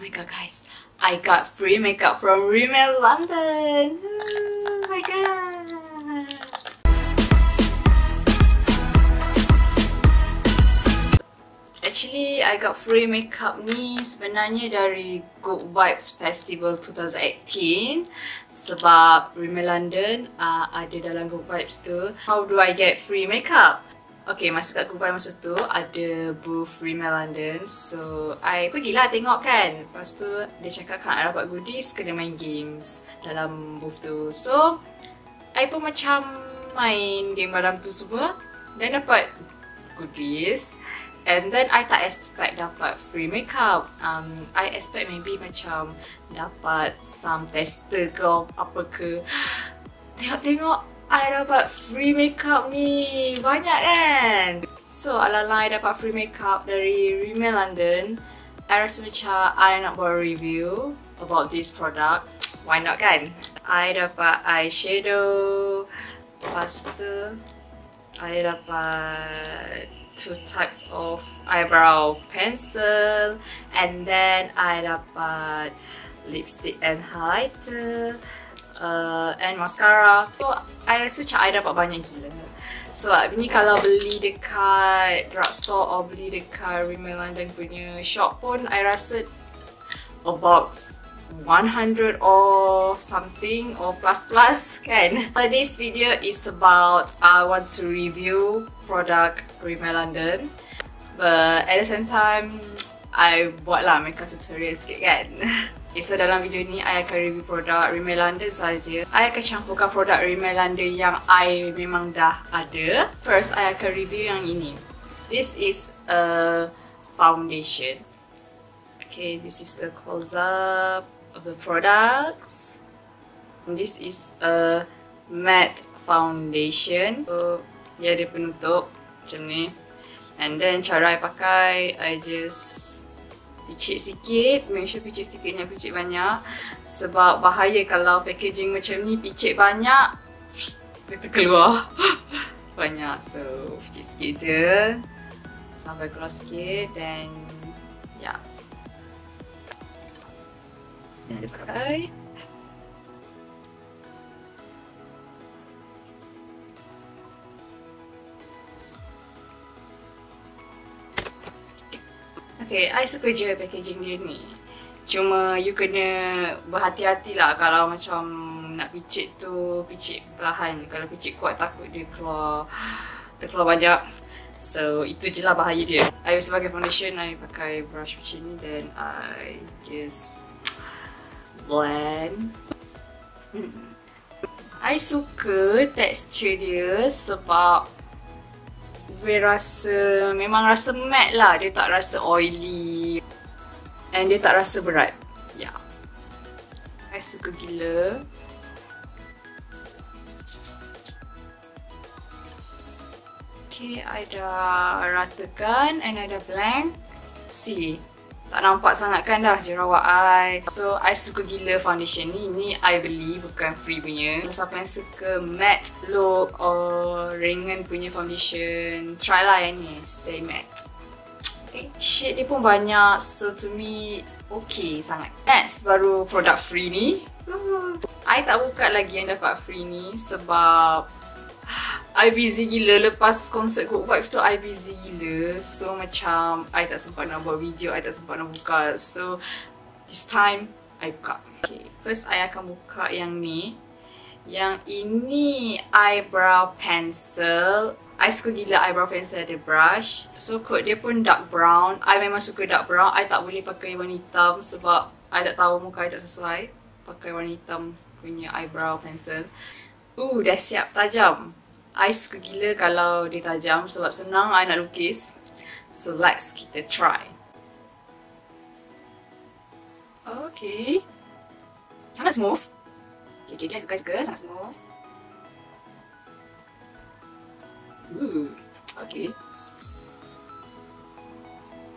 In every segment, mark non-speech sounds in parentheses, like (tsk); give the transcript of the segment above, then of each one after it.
my god guys, I got free makeup from Rimmel London. Oh my god. Actually, I got free makeup ni sebenarnya dari Good Vibes Festival 2018 sebab Rimmel London uh, ada dalam Good Vibes tu. How do I get free makeup? Okay, masa kat Vibes masa tu ada booth Rimmel London. So, I pergilah tengok kan. Lepas tu, dia cakap kan I dapat goodies kena main games dalam booth tu. So, I pun macam main game barang tu semua dan dapat goodies. And then I tak expect dapat free makeup. Um, I expect maybe macam dapat some tester ke apa ke. Tengok-tengok I dapat free makeup ni. Banyak kan? So, ala-ala I dapat free makeup dari Rimmel London. I rasa macam I nak buat review about this product. Why not kan? I dapat eyeshadow. Lepas tu, I dapat two types of eyebrow pencil and then I dapat lipstick and highlighter uh, and mascara. So I rasa macam I dapat banyak gila. So ni kalau beli dekat drugstore or beli dekat Rimmel London punya shop pun I rasa about 100 or something or plus plus kan. But this video is about I want to review product Rimmel London. But at the same time I buat lah makeup tutorial sikit kan (laughs) okay, so dalam video ni I akan review produk Rimmel London saja. I akan campurkan produk Rimmel London yang I memang dah ada first I akan review yang ini this is a foundation okay this is the close up of the products. And this is a matte foundation. So, dia ada penutup macam ni. And then cara I pakai, I just picit sikit. Make sure picit sikit jangan picit banyak. Sebab bahaya kalau packaging macam ni picit banyak, dia terkeluar (laughs) banyak. So, picit sikit je. Sampai keluar sikit. Then, yeah. Let's go. Okay, I suka je packaging dia ni. Cuma you kena berhati-hati lah kalau macam nak picit tu, picit perlahan. Kalau picit kuat takut dia keluar, terkeluar banyak. So, itu je lah bahaya dia. I sebagai foundation, I pakai brush macam ni then I just blend. Hmm. I suka tekstur dia sebab dia rasa, memang rasa matte lah. Dia tak rasa oily. And dia tak rasa berat. Ya. Yeah. I suka gila. Okay, I dah ratakan and I dah blend. See, tak nampak sangat kan dah jerawat I. So, I suka gila foundation ni. Ni I beli, bukan free punya. Kalau siapa yang suka matte look or ringan punya foundation, try lah yang ni. Stay matte. Okay. Shade dia pun banyak. So, to me, okay sangat. Next, baru produk free ni. I tak buka lagi yang dapat free ni sebab I busy gila. Lepas konsert Good Vibes tu I busy gila. So macam I tak sempat nak buat video I tak sempat nak buka. So this time I buka. Okay. First I akan buka yang ni. Yang ini eyebrow pencil. I suka gila eyebrow pencil ada brush. So coat dia pun dark brown. I memang suka dark brown. I tak boleh pakai warna hitam Sebab I tak tahu muka I tak sesuai. Pakai warna hitam punya eyebrow pencil. Uh, dah siap tajam I suka gila kalau dia tajam sebab senang I nak lukis. So let's kita try. Okay. Sangat smooth. Okay, okay guys, guys, guys, sangat smooth. Ooh, okay.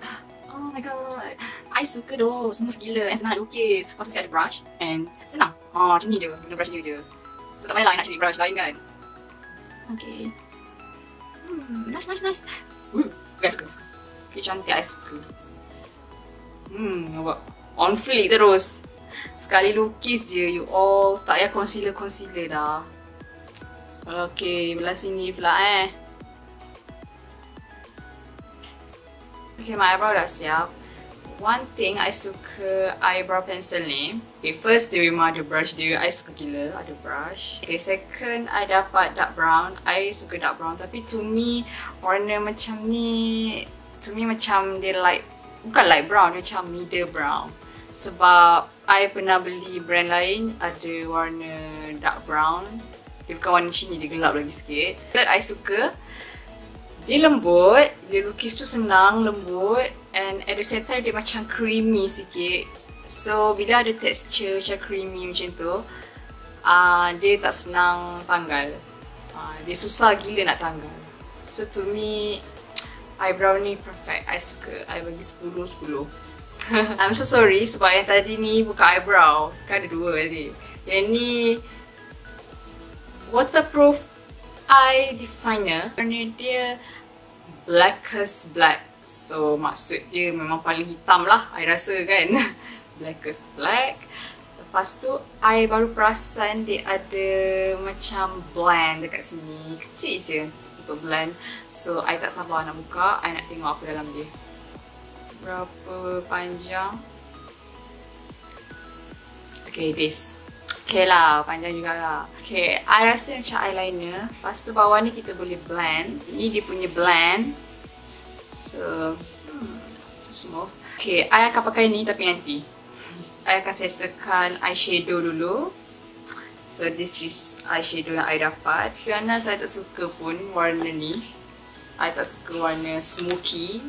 (gasps) Oh my god. I suka doh, smooth gila and senang nak lukis. Lepas tu saya ada brush and senang. Oh, macam ni je, guna brush ni je. So tak payahlah nak cari brush lain kan. Okay. Hmm, nice, nice, nice. Uh, guys, guys. Okay, cantik I suka. Hmm, nampak. On fleek terus. Sekali lukis je you all. Tak payah concealer-concealer dah. Okay, belah sini pula eh. Okay, my eyebrow dah siap. One thing I suka eyebrow pencil ni. Okay, first dia memang ada brush dia. I suka gila ada brush. Okay, second I dapat dark brown. I suka dark brown. Tapi to me, warna macam ni, to me macam dia light, bukan light brown, dia macam middle brown. Sebab I pernah beli brand lain, ada warna dark brown. Dia bukan warna sini, dia gelap lagi sikit. Third, I suka dia lembut, dia lukis tu senang, lembut and at the same time dia macam creamy sikit. So bila ada texture macam creamy macam tu, uh, dia tak senang tanggal. Uh, dia susah gila nak tanggal. So to me, (tsk) eyebrow ni perfect. I suka. I bagi 10-10. (laughs) I'm so sorry sebab yang tadi ni bukan eyebrow. Kan ada dua tadi. Yang ni waterproof eye definer warna dia blackest black so maksud dia memang paling hitam lah I rasa kan (laughs) blackest black lepas tu I baru perasan dia ada macam blend dekat sini kecil je untuk blend so I tak sabar nak buka I nak tengok apa dalam dia berapa panjang okay this Okay lah, panjang juga lah. Okay, I rasa macam eyeliner. Lepas tu bawah ni kita boleh blend. Ini dia punya blend. So, hmm, smooth. Okay, I akan pakai ni tapi nanti. I akan settlekan eyeshadow dulu. So, this is eyeshadow yang I dapat. Kerana saya tak suka pun warna ni. I tak suka warna smoky.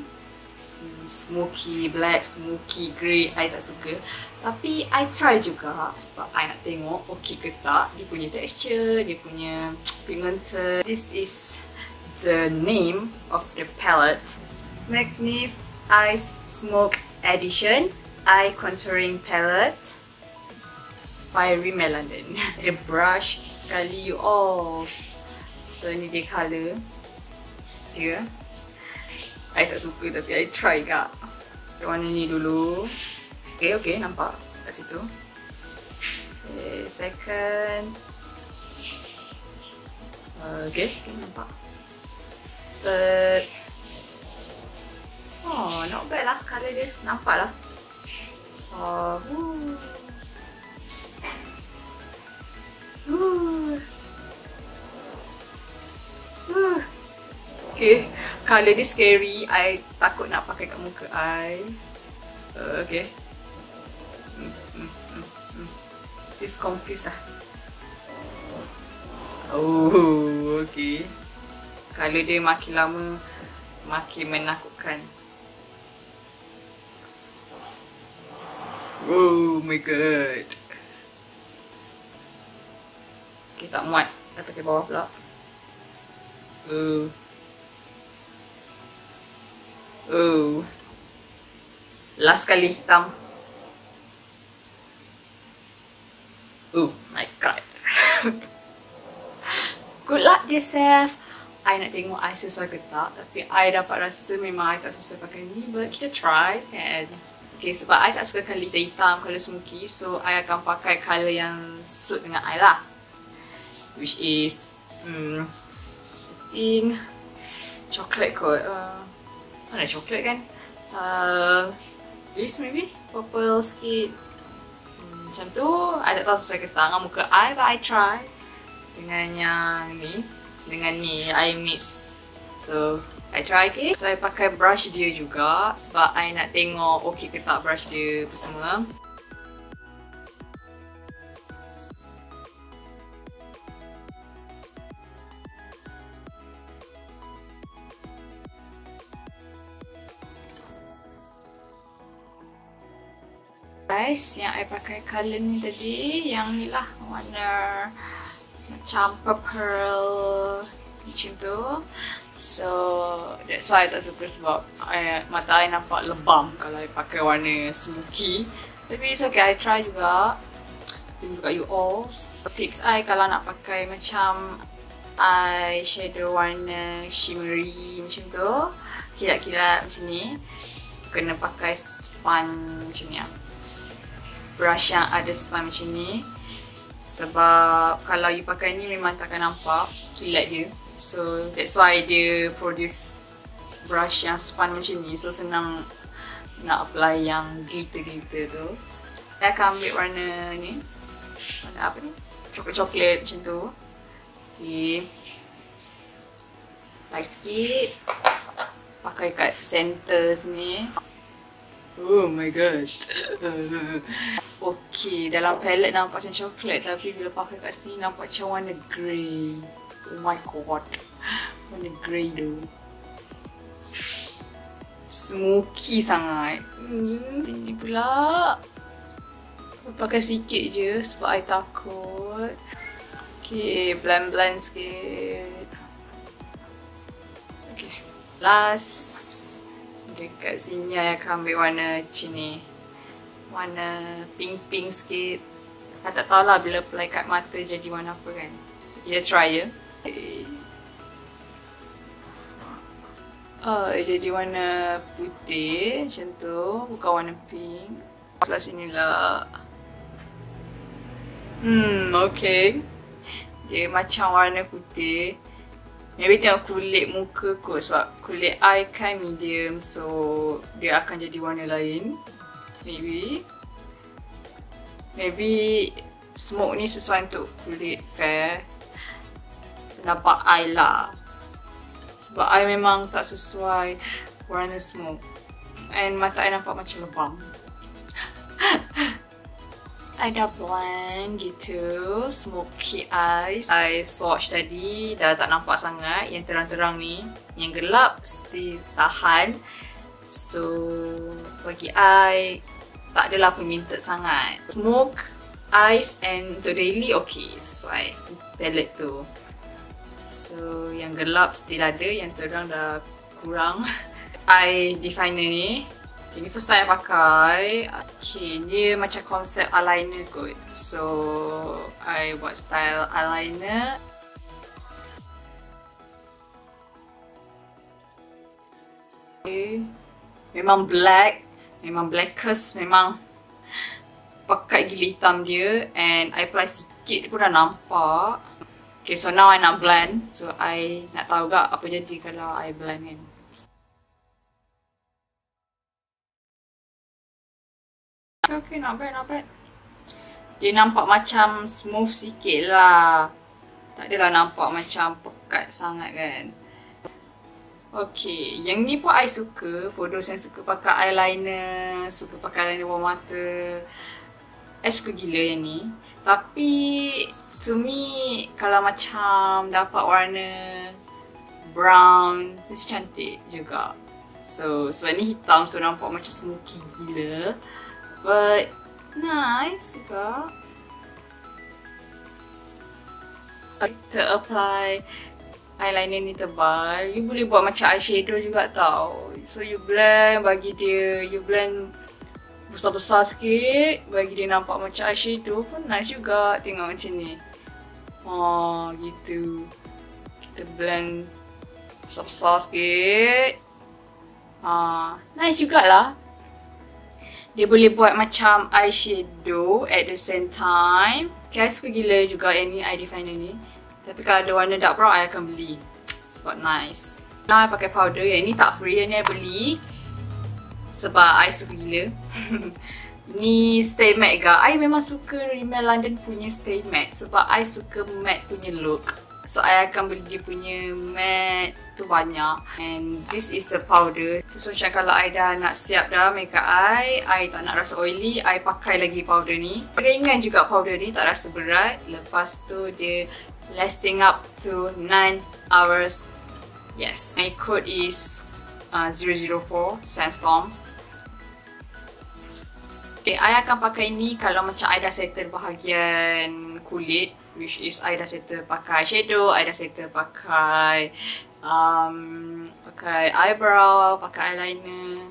Hmm, smoky black, smoky grey. I tak suka. Tapi I try juga sebab I nak tengok okey ke tak dia punya texture, dia punya pigmented. This is the name of the palette. Magnif Ice Smoke Edition Eye Contouring Palette by Rimmel London. The brush sekali you all. So ni dia colour dia. I tak suka tapi I try kak. Warna ni dulu. Okay, okay, nampak kat situ. Okay, second. Okay, okay nampak. Third. Oh, not bad lah colour dia. Nampak lah. Woo. Okay, colour dia scary. I takut nak pakai kat muka I. Uh, okay. Sis confused lah. Oh, okay. Kalau dia makin lama, makin menakutkan. Oh my god. Okay, tak muat. Dah pakai bawah pula. Oh. Oh. Last kali hitam. Oh my god. (laughs) Good luck yourself. I nak tengok I sesuai ke tak. Tapi I dapat rasa memang I tak sesuai pakai ni. But kita try kan. Okay, sebab I tak suka colour hitam, colour smoky. So, I akan pakai colour yang suit dengan I lah. Which is... Hmm, I think... Chocolate kot. Uh, mana chocolate kan? Uh, this maybe? Purple sikit macam tu I tak tahu sesuai ke tak dengan muka I but I try dengan yang ni dengan ni I mix so I try okay so I pakai brush dia juga sebab I nak tengok okey ke tak brush dia apa semua. Guys yang I pakai colour ni tadi yang ni lah warna macam purple macam tu so that's why I tak suka sebab I, mata I nampak lebam kalau I pakai warna smoky. Tapi it's okay I try juga. Tunjuk kat you all tips I kalau nak pakai macam eyeshadow warna shimmery macam tu kilat-kilat macam ni kena pakai sponge macam ni lah brush yang ada spine macam ni. Sebab kalau you pakai ni memang takkan nampak kilat dia so that's why dia produce brush yang spun macam ni. So senang nak apply yang glitter-glitter tu. Saya akan ambil warna ni. Warna apa ni? Coklat-coklat macam tu. Okay apply sikit. Pakai kat center sini. Oh my god. (laughs) okay, dalam palette nampak macam coklat. Tapi bila pakai kat sini nampak macam warna grey. Oh my god. Warna grey tu. Smoky sangat. Ini pula. Pakai sikit je sebab I takut. Okay, blend-blend sikit. Okay, last dekat sini I akan ambil warna macam ni warna pink-pink sikit I tak tahulah bila apply kat mata jadi warna apa kan kita try ya Oh, jadi warna putih macam tu bukan warna pink sebelah sini lah hmm okay dia macam warna putih Maybe tengok kulit muka kot sebab kulit I kan medium so dia akan jadi warna lain. Maybe. Maybe smoke ni sesuai untuk kulit fair. Pendapat I lah. Sebab I memang tak sesuai warna smoke. And mata I nampak macam lebam. (laughs) I dah blend gitu. Smoky eyes. I swatch tadi. Dah tak nampak sangat. Yang terang-terang ni. Yang gelap Mesti tahan. So Bagi I Tak adalah peminta sangat. Smoke Eyes And untuk daily Okay. Sesuai Palette tu So Yang gelap Still ada Yang terang dah Kurang (laughs) Eye definer ni ini first time pakai. Okay, dia macam konsep eyeliner kot. So, I buat style eyeliner. Okay. Memang black. Memang blackest. Memang (laughs) pakai gila hitam dia. And I apply sikit pun dah nampak. Okay, so now I nak blend. So, I nak tahu gak apa jadi kalau I blend kan. Okay, not bad, not bad. Dia nampak macam smooth sikit lah. Tak adalah nampak macam pekat sangat kan. Okay, yang ni pun I suka. For those yang suka pakai eyeliner, suka pakai eyeliner bawah mata. I suka gila yang ni. Tapi, to me, kalau macam dapat warna brown, mesti cantik juga. So, sebab ni hitam so nampak macam smoky gila. But nice juga. To apply eyeliner ni tebal, you boleh buat macam eyeshadow juga tau. So you blend bagi dia, you blend besar-besar sikit bagi dia nampak macam eyeshadow pun nice juga. Tengok macam ni. Oh, gitu. Kita blend besar-besar sikit. Ah, nice jugalah dia boleh buat macam eyeshadow at the same time. Okay, I suka gila juga yang ni eye definer ni. Tapi kalau ada warna dark brown, I akan beli. Sebab nice. Now, I pakai powder. Yang ni tak free. Yang ni I beli. Sebab I suka gila. (laughs) ni stay matte gak. I memang suka Rimmel London punya stay matte. Sebab I suka matte punya look. So, I akan beli dia punya matte tu banyak. And this is the powder. So, macam kalau I dah nak siap dah makeup I, I tak nak rasa oily, I pakai lagi powder ni. Ringan juga powder ni, tak rasa berat. Lepas tu, dia lasting up to 9 hours. Yes. My code is uh, 004 Sandstorm. Okay, I akan pakai ni kalau macam I dah settle bahagian kulit which is I dah settle pakai shadow, I dah settle pakai um, pakai eyebrow, pakai eyeliner.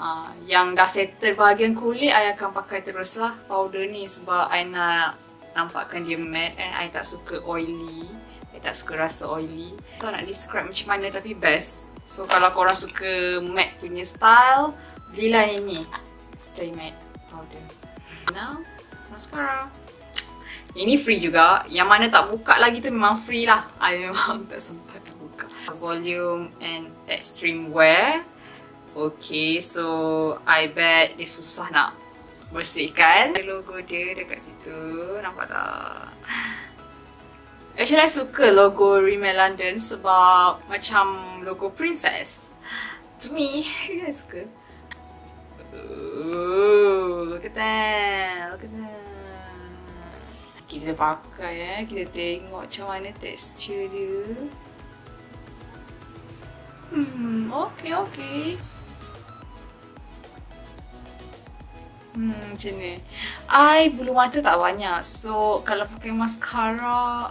Uh, yang dah settle bahagian kulit, I akan pakai terus lah powder ni sebab I nak nampakkan dia matte and I tak suka oily. I tak suka rasa oily. So nak describe macam mana tapi best. So kalau korang suka matte punya style, belilah ini. Stay matte. Powder. Now, mascara. Ini free juga. Yang mana tak buka lagi tu memang free lah. (laughs) I memang tak sempat buka. Volume and extreme wear. Okay, so I bet dia susah nak bersihkan. Logo dia dekat situ. Nampak tak? Actually, I suka logo Rimmel London sebab macam logo princess. To me, (laughs) I suka. Ooh, look at that. Look at that. Kita pakai eh. Kita tengok macam mana tekstur dia. Hmm, okay, okay. Hmm, macam ni. I bulu mata tak banyak. So, kalau pakai mascara,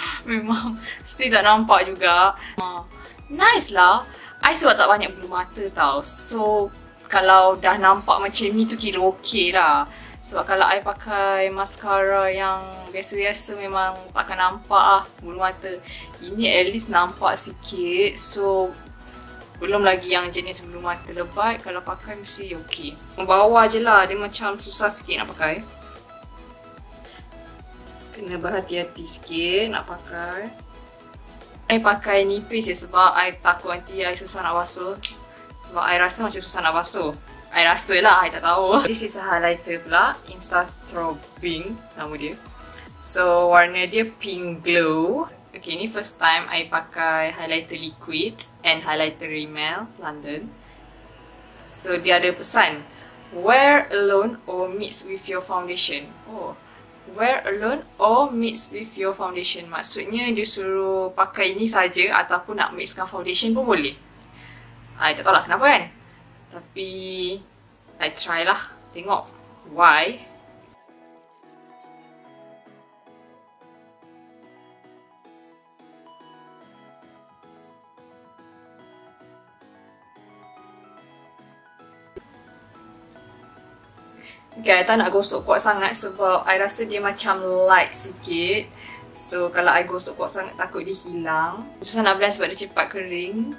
(laughs) Memang still tak nampak juga. Uh, nice lah. I sebab tak banyak bulu mata tau. So kalau dah nampak macam ni tu kira okey lah. Sebab kalau I pakai mascara yang biasa-biasa memang takkan nampak lah bulu mata. Ini at least nampak sikit. So belum lagi yang jenis bulu mata lebat. Kalau pakai mesti okey. Bawah je lah. Dia macam susah sikit nak pakai kena berhati-hati sikit nak pakai. I pakai nipis je sebab I takut nanti I susah nak basuh. Sebab I rasa macam susah nak basuh. I rasa lah, I tak tahu. (laughs) This is a highlighter pula. Insta Strobing nama dia. So, warna dia pink glow. Okay, ni first time I pakai highlighter liquid and highlighter Rimmel London. So, dia ada pesan. Wear alone or mix with your foundation. Oh, wear alone or mix with your foundation. Maksudnya dia suruh pakai ini saja ataupun nak mixkan foundation pun boleh. I tak tahu lah kenapa kan. Tapi I try lah. Tengok why. Okay, I tak nak gosok kuat sangat sebab I rasa dia macam light sikit. So, kalau I gosok kuat sangat takut dia hilang. Susah nak blend sebab dia cepat kering.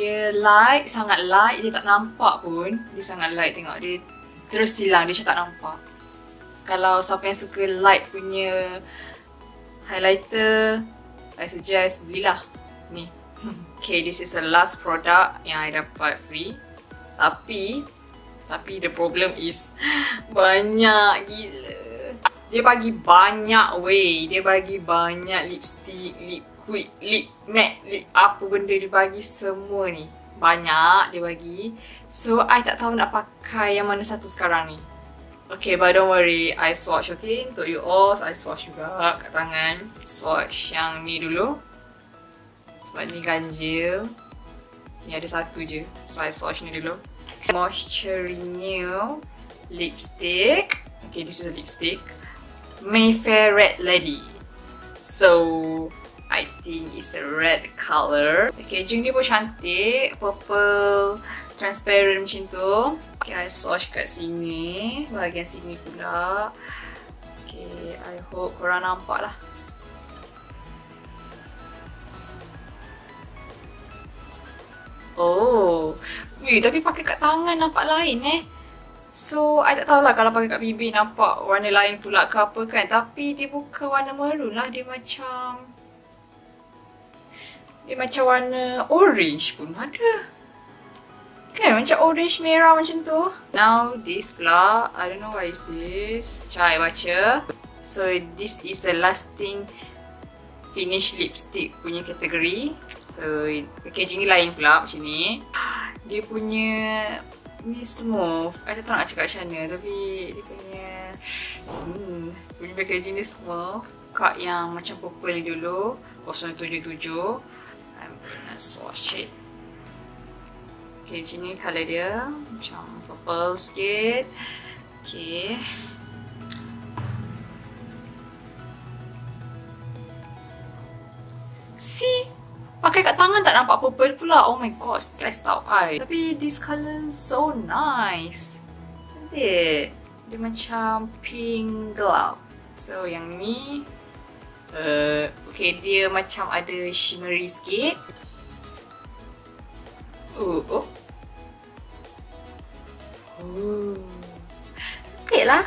Dia light, sangat light. Dia tak nampak pun. Dia sangat light tengok. Dia terus hilang. Dia macam tak nampak. Kalau siapa yang suka light punya highlighter, I suggest belilah. Ni. (laughs) Okay, this is the last product yang I dapat free. Tapi, tapi the problem is (laughs) banyak gila. Dia bagi banyak weh. Dia bagi banyak lipstick, lip quick, lip matte, lip apa benda dia bagi semua ni. Banyak dia bagi. So I tak tahu nak pakai yang mana satu sekarang ni. Okay, but don't worry. I swatch okay. Untuk you all, I swatch juga kat tangan. Swatch yang ni dulu. Sebab ni ganjil. Ni ada satu je. So I swatch ni dulu. Moisture Renew lipstick. Okay, this is a lipstick. Mayfair Red Lady. So, I think it's a red color. Packaging dia pun cantik. Purple, transparent macam tu. Okay, I swatch kat sini. Bahagian sini pula. Okay, I hope korang nampak lah. Oh, Weh, tapi pakai kat tangan nampak lain eh. So, I tak tahulah kalau pakai kat bibir nampak warna lain pula ke apa kan. Tapi dia bukan warna maroon lah. Dia macam... Dia macam warna orange pun ada. Kan macam orange merah macam tu. Now, this pula. I don't know what is this. Cai baca. So, this is the lasting finish lipstick punya kategori. So, packaging lain pula macam ni dia punya ni smooth. I tak nak cakap macam mana tapi dia punya hmm, punya packaging ni smooth. Kak yang macam purple dulu 077 I'm gonna swatch it Okay macam ni colour dia Macam purple sikit Okay See Pakai kat tangan tak nampak purple pula. Oh my god, stressed out I. Tapi this colour so nice. Cantik. Dia macam pink glow. So yang ni uh, okay dia macam ada shimmery sikit. Oh, oh. Oh. Cantik lah.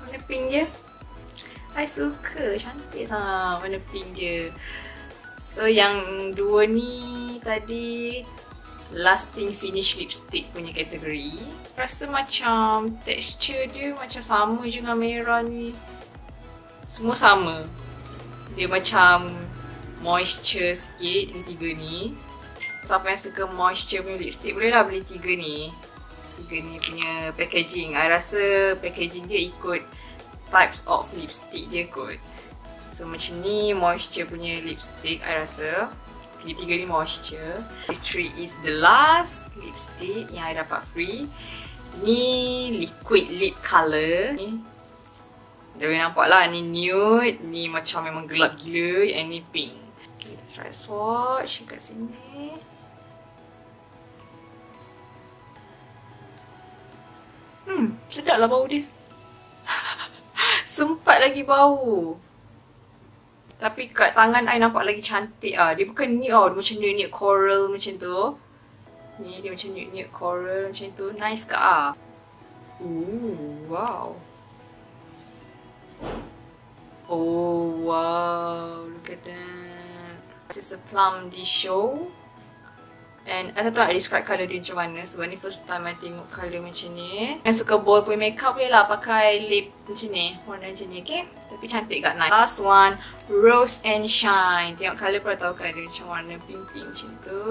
Warna pink dia. I suka. Cantik sangat warna pink dia. So yang dua ni tadi lasting finish lipstick punya kategori. Rasa macam texture dia macam sama je dengan merah ni. Semua sama. Dia macam moisture sikit tiga-tiga ni. Siapa yang suka moisture punya lipstick boleh lah beli tiga ni. Tiga ni punya packaging. I rasa packaging dia ikut types of lipstick dia kot. So macam ni moisture punya lipstick I rasa. Yang tiga ni moisture. This three is the last lipstick yang I dapat free. Ni liquid lip colour. Ni dah boleh nampak lah ni nude. Ni macam memang gelap gila. Yang ni pink. Okay, let's try swatch kat sini. Hmm, sedap lah bau dia. (laughs) Sempat lagi bau. Tapi kat tangan I nampak lagi cantik ah. Dia bukan ni oh, dia macam nude-nude coral macam tu. Ni dia macam nude-nude coral macam tu. Nice ke ah? Ooh, wow. Oh, wow. Look at that. This is a plum dish show. And I tak tahu nak describe colour dia macam mana sebab ni first time I tengok colour macam ni. Yang suka bold punya makeup boleh lah pakai lip macam ni. Warna macam ni, okay? Tapi cantik kat nice. Last one, Rose and Shine. Tengok colour pun tahu kan dia macam warna pink-pink macam tu.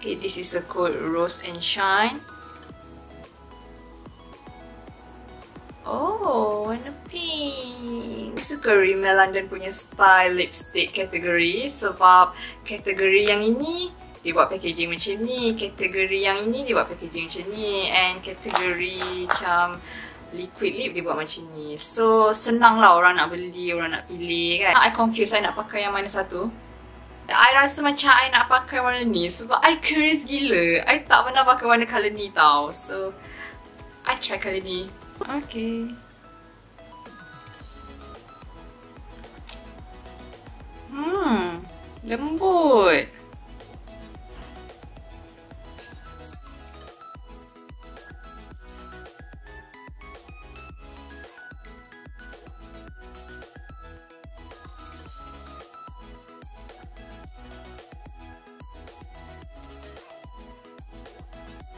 Okay, this is a code Rose and Shine. Oh, warna pink. Suka Rimmel London punya style lipstick kategori sebab kategori yang ini dia buat packaging macam ni, kategori yang ini dia buat packaging macam ni and kategori macam liquid lip dia buat macam ni. So, senang lah orang nak beli, orang nak pilih kan. I confuse I nak pakai yang mana satu. I rasa macam I nak pakai warna ni sebab I curious gila. I tak pernah pakai warna colour ni tau. So, I try colour ni. Okay. Hmm, lembut.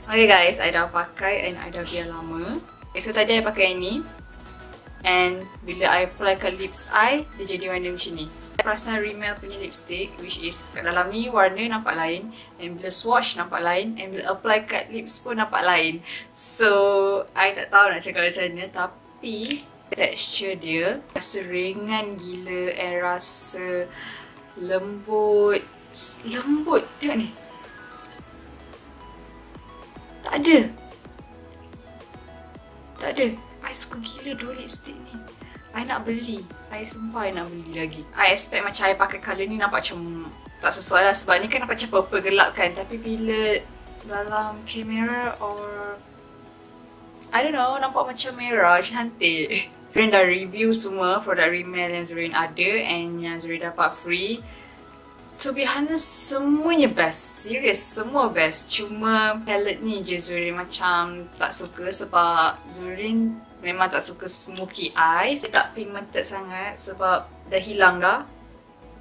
Okay guys, I dah pakai and I dah biar lama. Okay, so tadi I pakai ini. And bila I apply ke lips I, dia jadi warna macam ni. I perasan Rimmel punya lipstick which is kat dalam ni warna nampak lain. And bila swatch nampak lain. And bila apply kat lips pun nampak lain. So, I tak tahu nak cakap macam mana. Tapi, texture dia rasa ringan gila and rasa lembut. Lembut. Tengok ni. Tak ada. Tak ada. I suka gila dua lipstick ni. I nak beli. I sumpah I nak beli lagi. I expect macam I pakai colour ni nampak macam tak sesuai lah sebab ni kan nampak macam purple gelap kan. Tapi bila dalam kamera or I don't know, nampak macam merah, cantik. Zurin dah review semua produk Rimmel yang Zurin ada and yang Zurin dapat free. To be honest, semuanya best. Serius, semua best. Cuma palette ni je Zurin macam tak suka sebab Zurin memang tak suka smoky eyes. Dia tak pigmented sangat sebab dah hilang dah.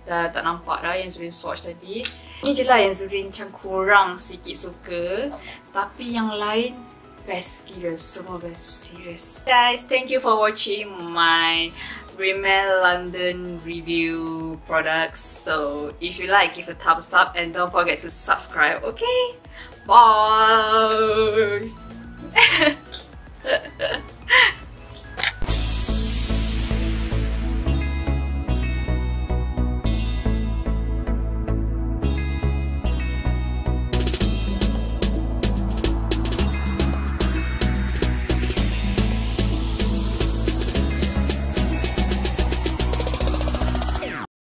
Dah tak nampak dah yang Zurin swatch tadi. Ni je lah yang Zurin macam kurang sikit suka. Tapi yang lain best gila. Semua best. Serius. Guys, thank you for watching my Rimmel London review products. So if you like, give a thumbs up and don't forget to subscribe, okay? Bye! (laughs)